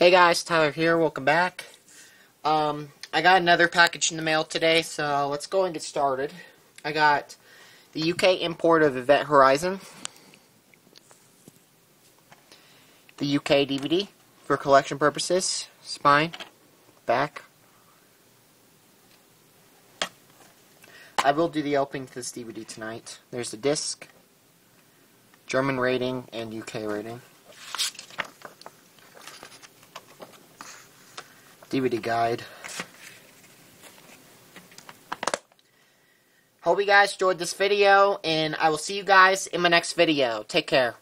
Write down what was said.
Hey guys, Tyler here. Welcome back. Um, I got another package in the mail today, so let's go and get started. I got the UK import of Event Horizon, the UK DVD for collection purposes, spine, back. I will do the opening to this DVD tonight. There's the disc, German rating, and UK rating. DVD guide. Hope you guys enjoyed this video, and I will see you guys in my next video. Take care.